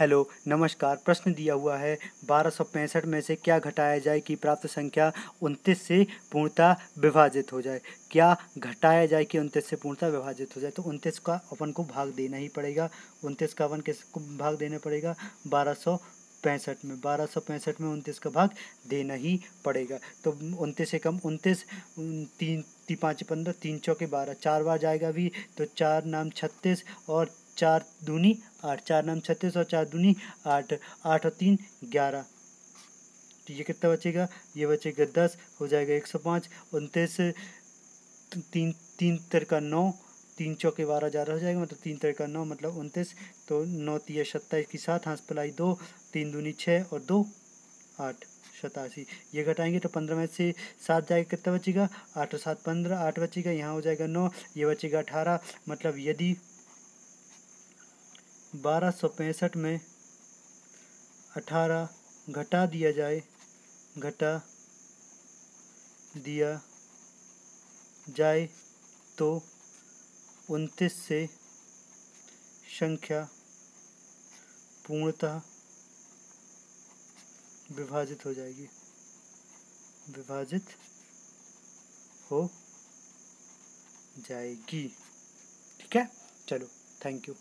Hello, नमस्कार। प्रश्न दिया हुआ है, बारह सौ पैंसठ में से क्या घटाया जाए कि प्राप्त संख्या उनतीस से पूर्णता विभाजित हो जाए? क्या घटाया जाए कि उनतीस से पूर्णता विभाजित हो जाए? तो उनतीस का अपन को भाग देना ही पड़ेगा। उनतीस का अपन किसको भाग देना पड़ेगा? बारह सौ पैंसठ में, बारह सौ पैंसठ में उनतीस का भाग देना ही पड़ेगा। तो उनतीस से कम उनतीस, तीन तीन पाँच पंद्रह, तीन चौके बारह, चार बार जाएगा भी तो चार नाम छत्तीस और चार दूनी आठ, चार नाम छत्तीस और चार दूनी आठ आठ और तीन ग्यारह। तो ये कितना बचेगा? ये बचेगा दस, हो जाएगा एक सौ पाँच, उनतीस, तीन तीन तर का नौ तीन चौके बारह ग्यारह हो जाएगा मतलब तीन तर का नौ मतलब उनतीस तो नौ तीन सत्ताईस की सात, हाँस पलाई दो, तीन दूनी छः और दो, आठ, सतासी। ये घटाएँगे तो पंद्रह में से सात जाएगा, कितना बचेगा? आठ और सात पंद्रह, आठ बचेगा, यहाँ हो जाएगा नौ, ये बचेगा अठारह मतलब यदि बारह सौ पैंसठ में अठारह घटा दिया जाए, घटा दिया जाए तो उनतीस से संख्या पूर्णतः विभाजित हो जाएगी। विभाजित हो जाएगी। ठीक है? चलो थैंक यू